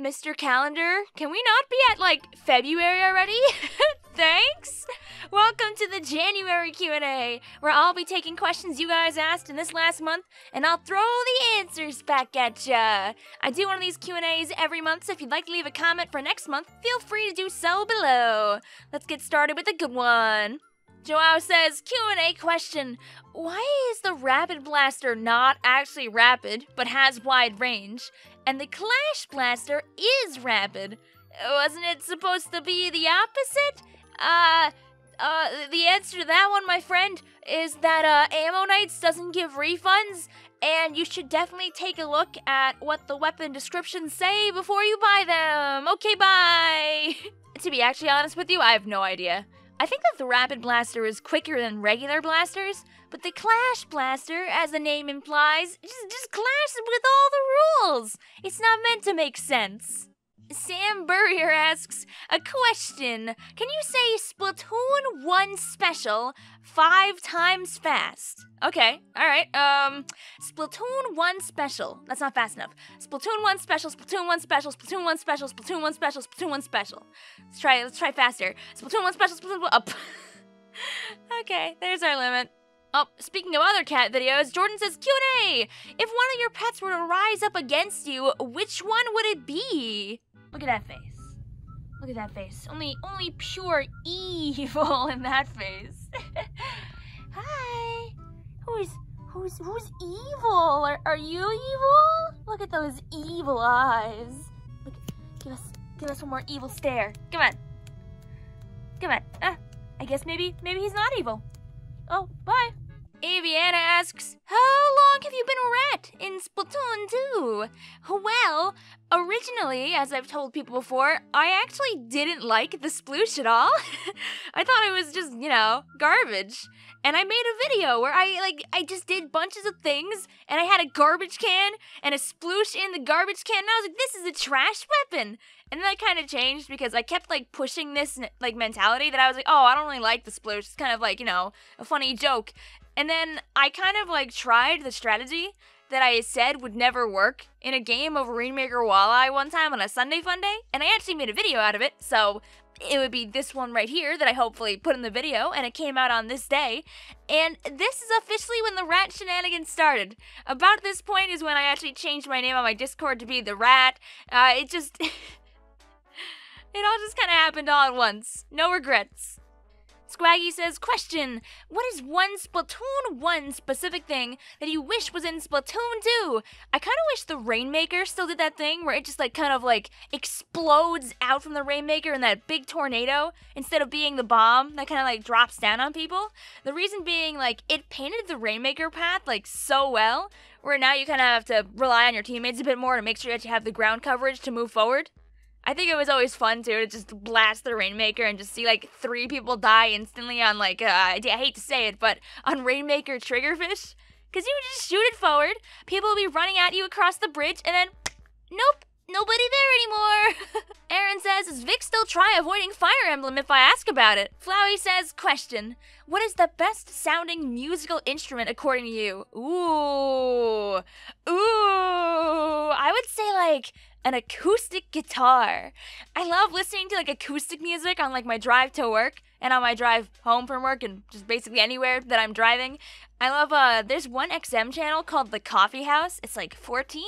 Mr. Calendar, can we not be at like February already? Thanks. Welcome to the January Q&A, where I'll be taking questions you guys asked in this last month and I'll throw the answers back at ya. I do one of these Q&As every month, so if you'd like to leave a comment for next month, feel free to do so below. Let's get started with a good one. Joao says, Q&A question. Why is the Rapid Blaster not actually rapid, but has wide range? And the Clash Blaster is rapid. Wasn't it supposed to be the opposite? Uh, uh, the answer to that one, my friend, is that, uh, Ammo Knights doesn't give refunds, and you should definitely take a look at what the weapon descriptions say before you buy them. Okay, bye! to be actually honest with you, I have no idea. I think that the Rapid Blaster is quicker than regular blasters, but the Clash Blaster, as the name implies, just, just clashes with all the rules. It's not meant to make sense. Sam Burrier asks a question. Can you say Splatoon 1 special five times fast? Okay, alright. Um, Splatoon 1 special. That's not fast enough. Splatoon 1 special, Splatoon 1 special, Splatoon 1 special, Splatoon 1 special, Splatoon 1 special. Let's try, let's try faster. Splatoon 1 special, Splatoon 1 up. okay, there's our limit. Oh, speaking of other cat videos, Jordan says Q&A! If one of your pets were to rise up against you, which one would it be? Look at that face. Look at that face. Only only pure evil in that face. Hi. Who's who's who's evil? Are, are you evil? Look at those evil eyes. Look, give us give us one more evil stare. Come on. Come on. Ah, I guess maybe maybe he's not evil. Oh, bye. Aviana asks, How long have you been a rat in Splatoon 2? Well, originally, as I've told people before, I actually didn't like the sploosh at all. I thought it was just, you know, garbage. And I made a video where I, like, I just did bunches of things, and I had a garbage can and a sploosh in the garbage can, and I was like, this is a trash weapon. And then I kind of changed because I kept like pushing this like mentality that I was like, oh, I don't really like the sploosh. It's kind of like, you know, a funny joke. And then I kind of like tried the strategy that I said would never work in a game of Rainmaker Walleye one time on a Sunday Fun Day, and I actually made a video out of it, so it would be this one right here that I hopefully put in the video, and it came out on this day. And this is officially when the rat shenanigans started. About this point is when I actually changed my name on my Discord to be the rat. Uh, it just. it all just kind of happened all at once. No regrets. Squaggy says, Question What is one Splatoon 1 specific thing that you wish was in Splatoon 2? I kind of wish the Rainmaker still did that thing where it just like kind of like explodes out from the Rainmaker in that big tornado instead of being the bomb that kind of like drops down on people. The reason being, like, it painted the Rainmaker path like so well where now you kind of have to rely on your teammates a bit more to make sure that you have the ground coverage to move forward. I think it was always fun too to just blast the Rainmaker and just see like three people die instantly on like uh, I hate to say it, but on Rainmaker Triggerfish, because you just shoot it forward, people would be running at you across the bridge, and then nope, nobody there anymore. Aaron says, "Is Vic still try avoiding Fire Emblem if I ask about it?" Flowey says, "Question: What is the best sounding musical instrument according to you?" Ooh, ooh, I would say like an acoustic guitar. I love listening to like acoustic music on like my drive to work and on my drive home from work and just basically anywhere that I'm driving. I love uh there's one XM channel called The Coffee House. It's like 14,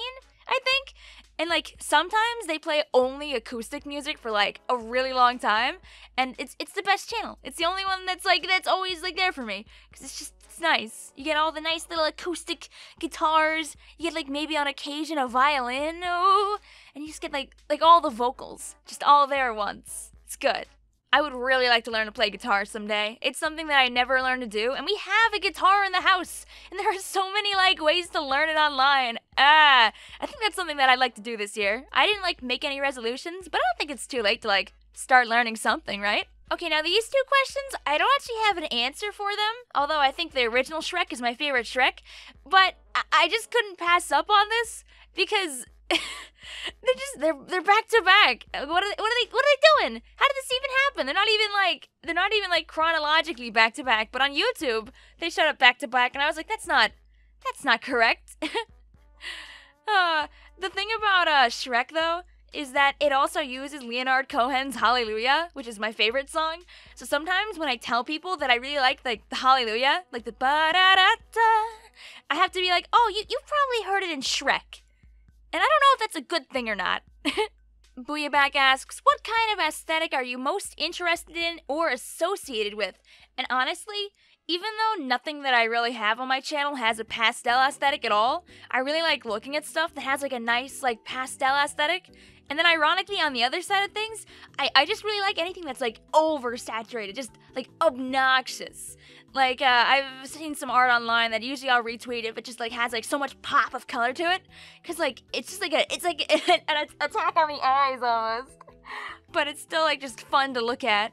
I think. And like sometimes they play only acoustic music for like a really long time and it's it's the best channel. It's the only one that's like that's always like there for me cuz it's just it's nice. You get all the nice little acoustic guitars. You get like maybe on occasion a violin. Oh, and you just get like like all the vocals just all there once. It's good. I would really like to learn to play guitar someday. It's something that I never learned to do, and we have a guitar in the house, and there are so many like ways to learn it online. Ah, I think that's something that I'd like to do this year. I didn't like make any resolutions, but I don't think it's too late to like start learning something, right? Okay, now these two questions, I don't actually have an answer for them, although I think the original Shrek is my favorite Shrek, but I, I just couldn't pass up on this because they're just they're they're back to back. What are they, what are they what are they doing? How did this even happen? They're not even like they're not even like chronologically back to back. But on YouTube, they showed up back to back, and I was like, that's not that's not correct. uh, the thing about uh Shrek though is that it also uses Leonard Cohen's Hallelujah, which is my favorite song. So sometimes when I tell people that I really like like the Hallelujah, like the ba da da da, I have to be like, "Oh, you you probably heard it in Shrek." And I don't know if that's a good thing or not. Booyaback asks, What kind of aesthetic are you most interested in or associated with? And honestly, even though nothing that I really have on my channel has a pastel aesthetic at all, I really like looking at stuff that has like a nice like pastel aesthetic. And then ironically on the other side of things, I, I just really like anything that's like oversaturated, just like obnoxious. Like uh, I've seen some art online that usually I'll retweet it just like has like so much pop of color to it, cause like it's just like a it's like an attack on the eyes almost, but it's still like just fun to look at.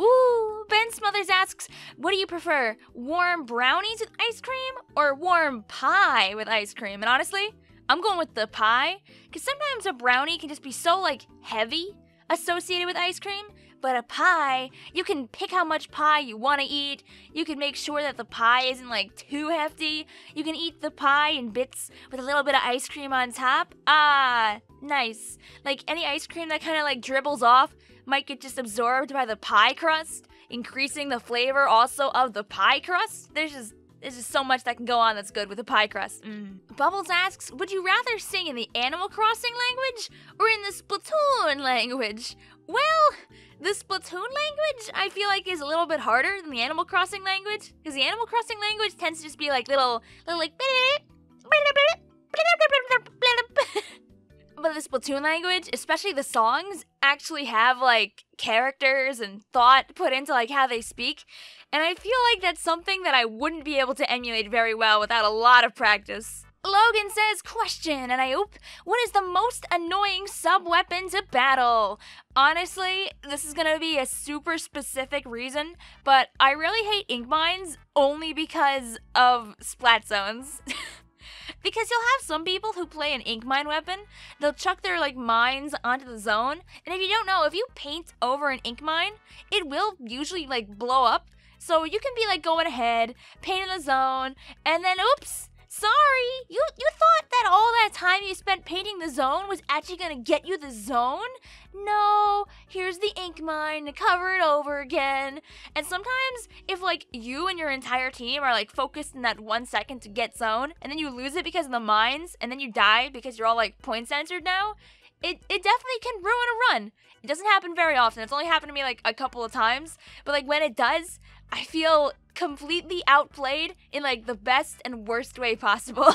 Ooh, Ben Smothers asks, what do you prefer, warm brownies with ice cream or warm pie with ice cream? And honestly, I'm going with the pie, because sometimes a brownie can just be so like heavy associated with ice cream but a pie, you can pick how much pie you want to eat. You can make sure that the pie isn't like too hefty. You can eat the pie in bits with a little bit of ice cream on top. Ah, nice. Like any ice cream that kind of like dribbles off might get just absorbed by the pie crust, increasing the flavor also of the pie crust. There's just there's just so much that can go on that's good with a pie crust. Mm. Bubbles asks, would you rather sing in the Animal Crossing language or in the Splatoon language? Well, the Splatoon language, I feel like, is a little bit harder than the Animal Crossing language. Because the Animal Crossing language tends to just be like little, little like. But the Splatoon language, especially the songs, actually have like characters and thought put into like how they speak. And I feel like that's something that I wouldn't be able to emulate very well without a lot of practice. Logan says, question, and I oop, what is the most annoying sub weapon to battle? Honestly, this is gonna be a super specific reason, but I really hate ink mines only because of splat zones. because you'll have some people who play an ink mine weapon, they'll chuck their like mines onto the zone, and if you don't know, if you paint over an ink mine, it will usually like blow up. So you can be like going ahead, painting the zone, and then oops, Sorry, you you thought that all that time you spent painting the zone was actually gonna get you the zone? No, here's the ink mine to cover it over again. And sometimes if like you and your entire team are like focused in that one second to get zone, and then you lose it because of the mines, and then you die because you're all like point sensored now, it, it definitely can ruin a run. It doesn't happen very often. It's only happened to me like a couple of times. But like when it does, I feel completely outplayed in like the best and worst way possible.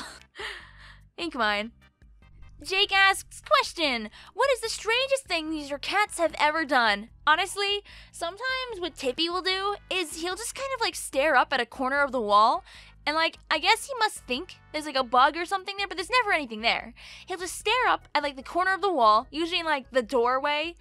Ink mine. Jake asks, question, what is the strangest thing your cats have ever done? Honestly, sometimes what Tippy will do is he'll just kind of like stare up at a corner of the wall and like, I guess he must think there's like a bug or something there, but there's never anything there. He'll just stare up at like the corner of the wall, usually in like the doorway,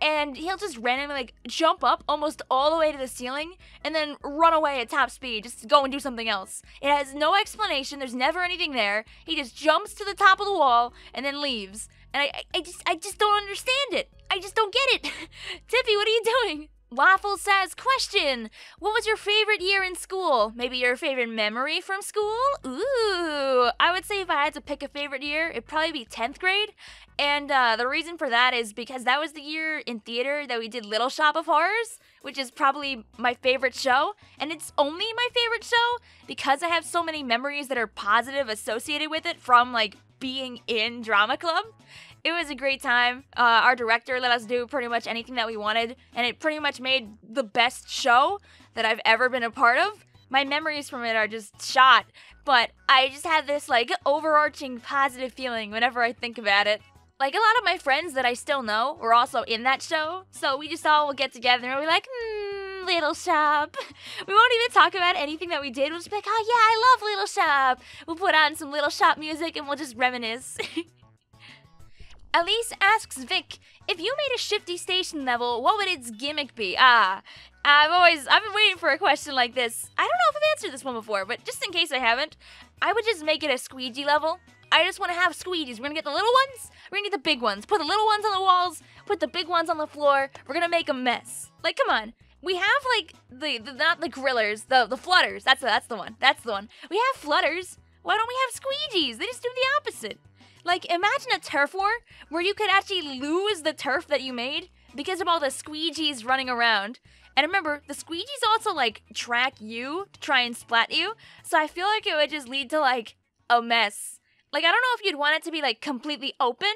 and he'll just randomly like jump up almost all the way to the ceiling and then run away at top speed just go and do something else. It has no explanation. There's never anything there. He just jumps to the top of the wall and then leaves. And I, I just, I just don't understand it. I just don't get it. Tippy, what are you doing? Waffle says, question, what was your favorite year in school? Maybe your favorite memory from school? Ooh, I would say if I had to pick a favorite year, it'd probably be 10th grade. And uh, the reason for that is because that was the year in theater that we did Little Shop of Horrors, which is probably my favorite show. And it's only my favorite show because I have so many memories that are positive associated with it from like being in drama club it was a great time. Uh, our director let us do pretty much anything that we wanted, and it pretty much made the best show that I've ever been a part of. My memories from it are just shot, but I just have this like overarching positive feeling whenever I think about it. Like a lot of my friends that I still know were also in that show, so we just all will get together and we're like, hmm, Little Shop. We won't even talk about anything that we did. We'll just be like, oh yeah, I love Little Shop. We'll put on some Little Shop music and we'll just reminisce. Elise asks Vic, if you made a shifty station level, what would its gimmick be? Ah, I've always, I've been waiting for a question like this. I don't know if I've answered this one before, but just in case I haven't, I would just make it a squeegee level. I just want to have squeegees. We're gonna get the little ones, we're gonna get the big ones. Put the little ones on the walls, put the big ones on the floor. We're gonna make a mess. Like, come on. We have like the, the not the grillers, the the flutters. That's the, that's the one. That's the one. We have flutters. Why don't we have squeegees? They just do the opposite. Like, imagine a turf war where you could actually lose the turf that you made because of all the squeegees running around. And remember, the squeegees also like track you to try and splat you. So I feel like it would just lead to like a mess. Like, I don't know if you'd want it to be like completely open,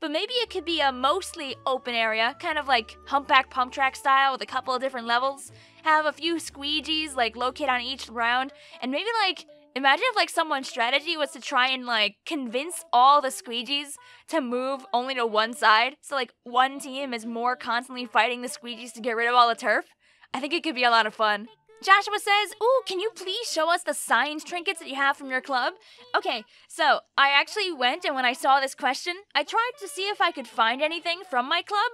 but maybe it could be a mostly open area, kind of like humpback pump track style with a couple of different levels. Have a few squeegees like located on each round, and maybe like imagine if like someone's strategy was to try and like convince all the squeegees to move only to one side. So like one team is more constantly fighting the squeegees to get rid of all the turf. I think it could be a lot of fun. Joshua says, Ooh, can you please show us the science trinkets that you have from your club? Okay, so I actually went and when I saw this question, I tried to see if I could find anything from my club,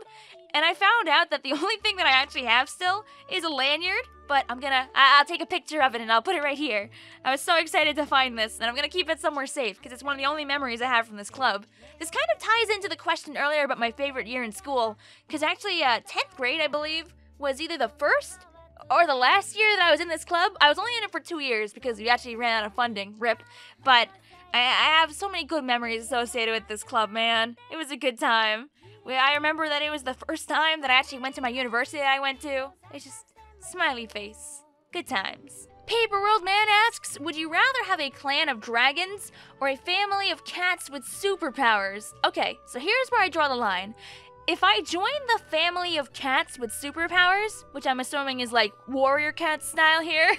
and I found out that the only thing that I actually have still is a lanyard, but I'm gonna, I- will take a picture of it and I'll put it right here. I was so excited to find this, and I'm gonna keep it somewhere safe because it's one of the only memories I have from this club. This kind of ties into the question earlier about my favorite year in school, because actually, uh, 10th grade, I believe, was either the first or the last year that I was in this club, I was only in it for two years because we actually ran out of funding. Rip. But I, I have so many good memories associated with this club, man. It was a good time. I remember that it was the first time that I actually went to my university that I went to. It's just smiley face. Good times. Paper World Man asks, would you rather have a clan of dragons or a family of cats with superpowers? Okay, so here's where I draw the line. If I join the family of cats with superpowers, which I'm assuming is like warrior cat style here,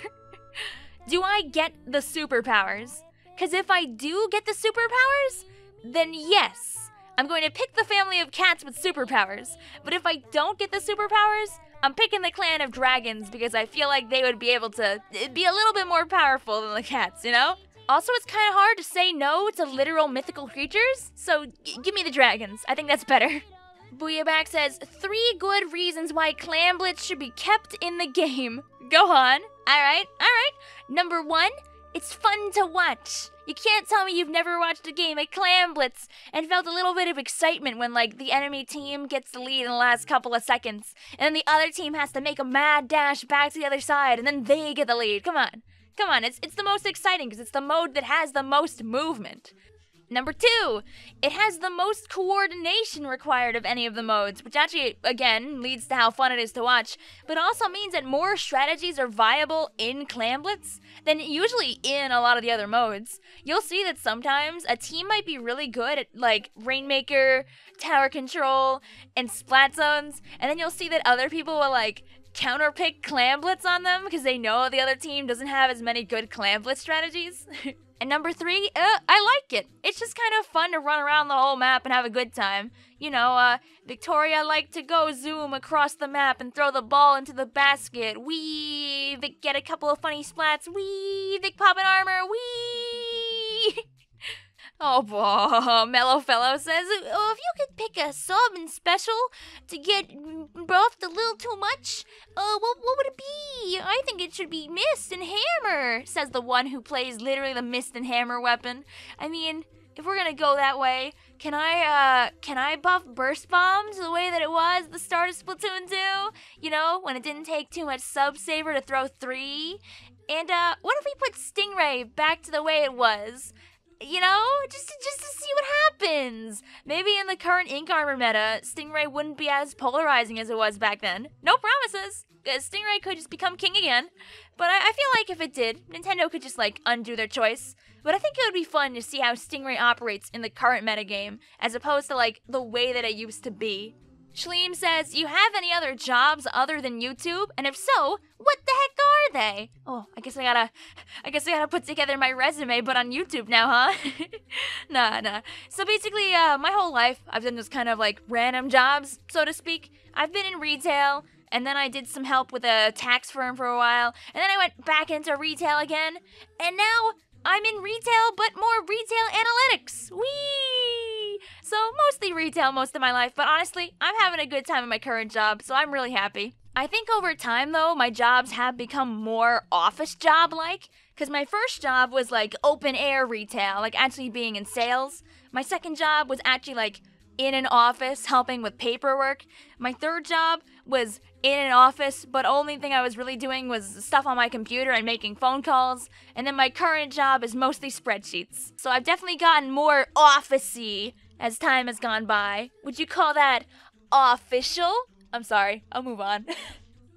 do I get the superpowers? Because if I do get the superpowers, then yes, I'm going to pick the family of cats with superpowers. But if I don't get the superpowers, I'm picking the clan of dragons because I feel like they would be able to eh, be a little bit more powerful than the cats, you know? Also, it's kind of hard to say no to literal mythical creatures, so give me the dragons. I think that's better. Booyaback says, three good reasons why Clamblitz should be kept in the game. Go on. Alright, alright. Number one, it's fun to watch. You can't tell me you've never watched a game at Clamblitz and felt a little bit of excitement when, like, the enemy team gets the lead in the last couple of seconds, and then the other team has to make a mad dash back to the other side, and then they get the lead. Come on. Come on, it's, it's the most exciting because it's the mode that has the most movement. Number two, it has the most coordination required of any of the modes, which actually, again, leads to how fun it is to watch, but also means that more strategies are viable in Clamblitz than usually in a lot of the other modes. You'll see that sometimes a team might be really good at, like, Rainmaker, Tower Control, and Splat Zones, and then you'll see that other people will, like, counterpick Clamblitz on them because they know the other team doesn't have as many good Clamblitz strategies. And number three, uh, I like it. It's just kind of fun to run around the whole map and have a good time. You know, uh, Victoria liked to go zoom across the map and throw the ball into the basket. Wee! Vic get a couple of funny splats. Wee! Vic pop an armor. Wee! Oh, boy. Mellow Fellow says, oh, if you could pick a sub and special to get buffed a little too much, uh, what, what would it be? I think it should be Mist and Hammer, says the one who plays literally the Mist and Hammer weapon. I mean, if we're gonna go that way, can I, uh, can I buff Burst Bombs the way that it was the start of Splatoon 2? You know, when it didn't take too much Sub Saver to throw three? And, uh, what if we put Stingray back to the way it was? You know, just to, just to see what happens. Maybe in the current Ink Armor meta, Stingray wouldn't be as polarizing as it was back then. No promises. Uh, Stingray could just become king again. But I, I feel like if it did, Nintendo could just like undo their choice. But I think it would be fun to see how Stingray operates in the current metagame, as opposed to like the way that it used to be. Shleem says, You have any other jobs other than YouTube? And if so, what the heck are they? Oh, I guess I gotta I guess I gotta put together my resume, but on YouTube now, huh? nah, nah. So basically, uh, my whole life I've done just kind of like random jobs, so to speak. I've been in retail, and then I did some help with a tax firm for a while, and then I went back into retail again, and now I'm in retail, but more retail analytics. Whee! So mostly retail most of my life, but honestly, I'm having a good time in my current job, so I'm really happy. I think over time, though, my jobs have become more office job like. Because my first job was like open air retail, like actually being in sales. My second job was actually like in an office helping with paperwork. My third job was in an office, but only thing I was really doing was stuff on my computer and making phone calls. And then my current job is mostly spreadsheets. So I've definitely gotten more officey as time has gone by. Would you call that official? I'm sorry, I'll move on.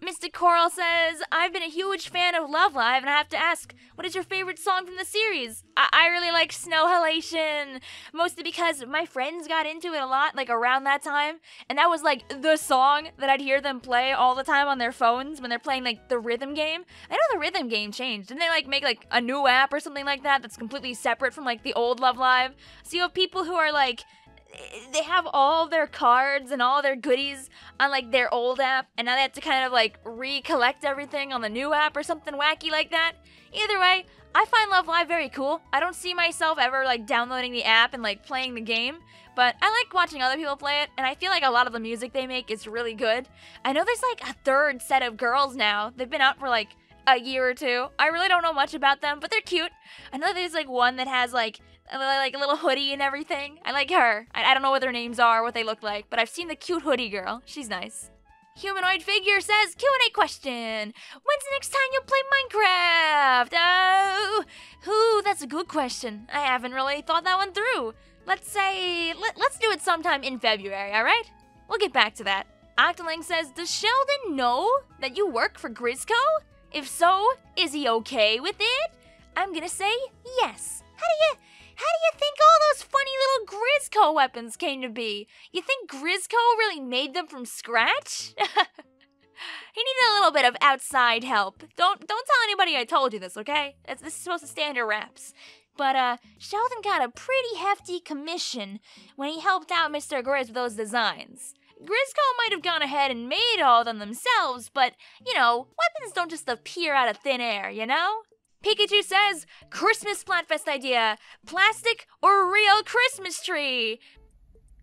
Mr. Coral says, I've been a huge fan of Love Live, and I have to ask, what is your favorite song from the series? I, I really like Snow Halation, mostly because my friends got into it a lot, like around that time, and that was like the song that I'd hear them play all the time on their phones when they're playing like the rhythm game. I know the rhythm game changed. Didn't they like make like a new app or something like that that's completely separate from like the old Love Live? So you have people who are like they have all their cards and all their goodies on like their old app and now they have to kind of like recollect everything on the new app or something wacky like that. Either way, I find Love Live very cool. I don't see myself ever like downloading the app and like playing the game, but I like watching other people play it and I feel like a lot of the music they make is really good. I know there's like a third set of girls now. They've been out for like a year or two. I really don't know much about them, but they're cute. I know there's like one that has like like a little hoodie and everything. I like her. I, I don't know what their names are, what they look like, but I've seen the cute hoodie girl. She's nice. Humanoid figure says Q&A question. When's the next time you'll play Minecraft? Oh, who? That's a good question. I haven't really thought that one through. Let's say let, let's do it sometime in February, all right? We'll get back to that. Octoling says, "Does Sheldon know that you work for Grizzco? If so, is he okay with it?" I'm to say yes. How do you how do you think all those funny little Grizzco weapons came to be? You think Grizzco really made them from scratch? he needed a little bit of outside help. Don't don't tell anybody I told you this, okay? This is supposed to stay under wraps. But uh, Sheldon got a pretty hefty commission when he helped out Mr. Grizz with those designs. Grizzco might have gone ahead and made all of them themselves, but, you know, weapons don't just appear out of thin air, you know? Pikachu says, Christmas Splatfest idea plastic or real Christmas tree.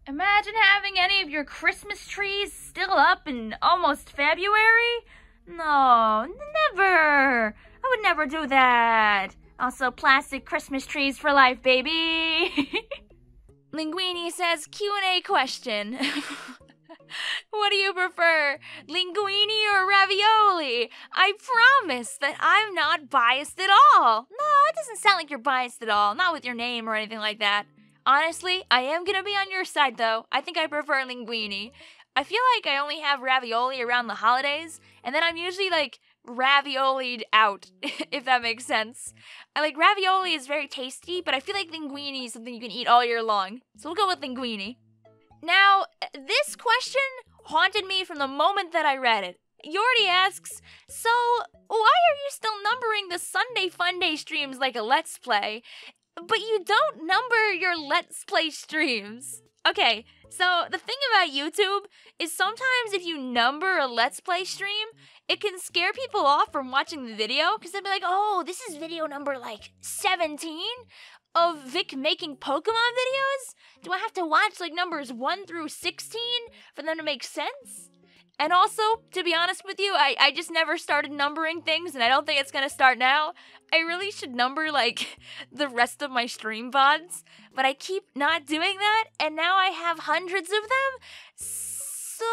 Imagine having any of your Christmas trees still up in almost February? No, never. I would never do that. Also, plastic Christmas trees for life, baby. Linguini says Q&A question. what do you prefer, linguine or ravioli? I promise that I'm not biased at all. No, it doesn't sound like you're biased at all, not with your name or anything like that. Honestly, I am gonna be on your side though. I think I prefer linguine. I feel like I only have ravioli around the holidays, and then I'm usually like raviolied out, if that makes sense. I like ravioli is very tasty, but I feel like linguine is something you can eat all year long. So we'll go with linguine. Now, this question haunted me from the moment that I read it. Yordi asks, So, why are you still numbering the Sunday Funday streams like a Let's Play, but you don't number your Let's Play streams? Okay, so the thing about YouTube is sometimes if you number a Let's Play stream, it can scare people off from watching the video because they'll be like, oh, this is video number like 17 of Vic making Pokemon videos? Do I have to watch like numbers 1 through 16 for them to make sense? And also, to be honest with you, I, I just never started numbering things, and I don't think it's gonna start now. I really should number, like, the rest of my stream VODs, but I keep not doing that, and now I have hundreds of them. So,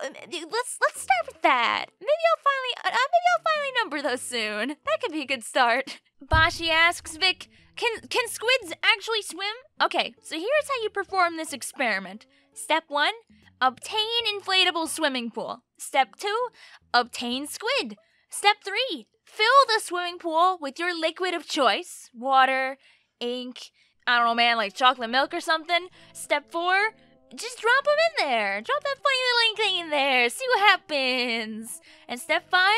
let's let's start with that. Maybe I'll finally, uh maybe I'll finally number those soon. That could be a good start. Bashi asks Vic, can can squids actually swim? Okay, so here's how you perform this experiment. Step 1, obtain inflatable swimming pool. Step 2, obtain squid. Step 3, fill the swimming pool with your liquid of choice, water, ink, I don't know, man, like chocolate milk or something. Step 4, just drop them in there. Drop that funny little thing in there. See what happens. And step 5,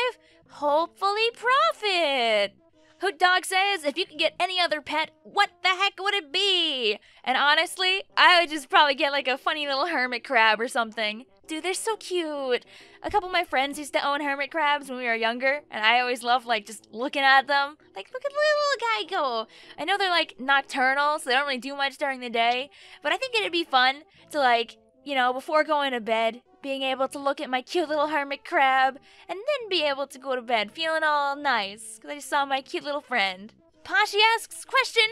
hopefully profit. Hoot Dog says, if you could get any other pet, what the heck would it be? And honestly, I would just probably get like a funny little hermit crab or something. Dude, they're so cute. A couple of my friends used to own hermit crabs when we were younger, and I always loved like just looking at them. Like, look at the little guy go. I know they're like nocturnal, so they don't really do much during the day, but I think it'd be fun to like, you know, before going to bed, being able to look at my cute little hermit crab, and then be able to go to bed feeling all nice, because I just saw my cute little friend. Pashi asks, question,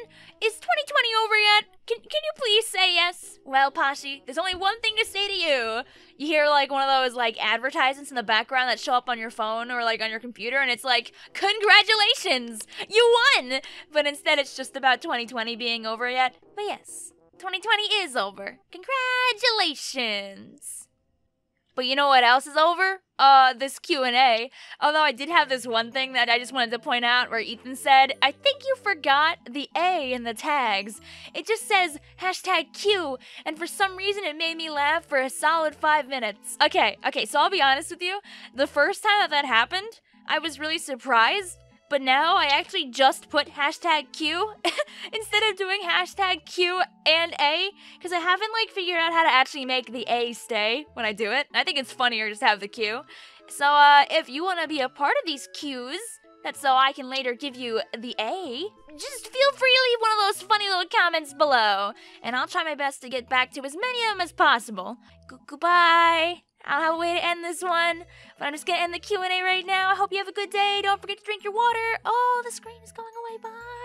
is 2020 over yet? Can, can you please say yes? Well, Pashi, there's only one thing to say to you. You hear like one of those like advertisements in the background that show up on your phone or like on your computer and it's like, congratulations, you won! But instead it's just about 2020 being over yet. But yes, 2020 is over. Congratulations! But you know what else is over? Uh, this Q&A. Although I did have this one thing that I just wanted to point out where Ethan said, I think you forgot the A in the tags. It just says hashtag Q, and for some reason it made me laugh for a solid five minutes. Okay, okay, so I'll be honest with you. The first time that that happened, I was really surprised but now I actually just put hashtag Q instead of doing hashtag Q and A because I haven't like figured out how to actually make the A stay when I do it. I think it's funnier just have the Q. So uh, if you want to be a part of these Qs, that's so I can later give you the A. Just feel free to leave one of those funny little comments below, and I'll try my best to get back to as many of them as possible. G goodbye. I don't have a way to end this one, but I'm just gonna end the Q&A right now. I hope you have a good day. Don't forget to drink your water. Oh, the screen is going away. Bye.